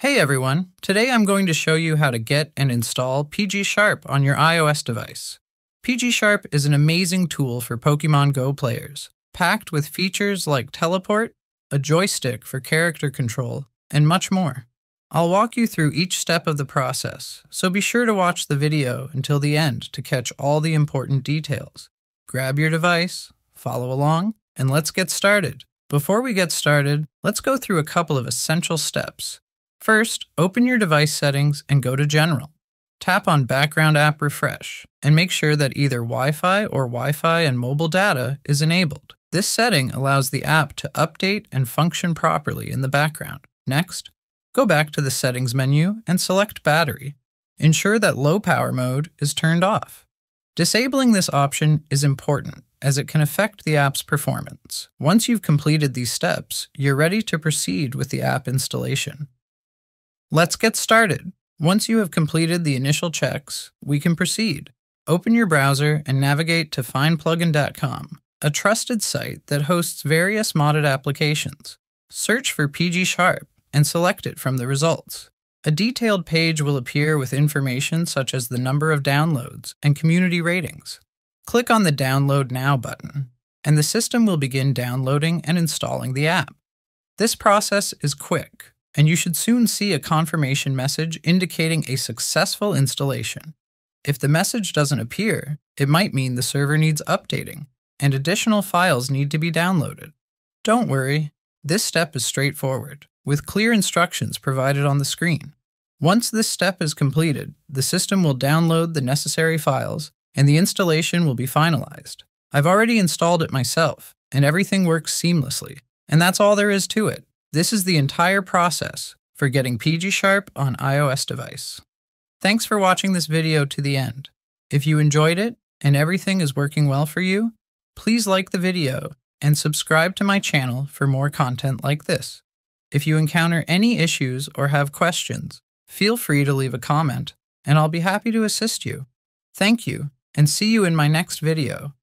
Hey everyone, today I'm going to show you how to get and install PG Sharp on your iOS device. PG Sharp is an amazing tool for Pokemon Go players, packed with features like teleport, a joystick for character control, and much more. I'll walk you through each step of the process, so be sure to watch the video until the end to catch all the important details. Grab your device, follow along, and let's get started. Before we get started, let's go through a couple of essential steps. First, open your device settings and go to General. Tap on Background App Refresh and make sure that either Wi Fi or Wi Fi and mobile data is enabled. This setting allows the app to update and function properly in the background. Next, go back to the Settings menu and select Battery. Ensure that Low Power mode is turned off. Disabling this option is important as it can affect the app's performance. Once you've completed these steps, you're ready to proceed with the app installation. Let's get started. Once you have completed the initial checks, we can proceed. Open your browser and navigate to findplugin.com, a trusted site that hosts various modded applications. Search for PG Sharp and select it from the results. A detailed page will appear with information such as the number of downloads and community ratings. Click on the Download Now button, and the system will begin downloading and installing the app. This process is quick, and you should soon see a confirmation message indicating a successful installation. If the message doesn't appear, it might mean the server needs updating and additional files need to be downloaded. Don't worry, this step is straightforward, with clear instructions provided on the screen. Once this step is completed, the system will download the necessary files and the installation will be finalized. I've already installed it myself, and everything works seamlessly. And that's all there is to it. This is the entire process for getting PG Sharp on iOS device. Thanks for watching this video to the end. If you enjoyed it and everything is working well for you, please like the video and subscribe to my channel for more content like this. If you encounter any issues or have questions, feel free to leave a comment, and I'll be happy to assist you. Thank you, and see you in my next video.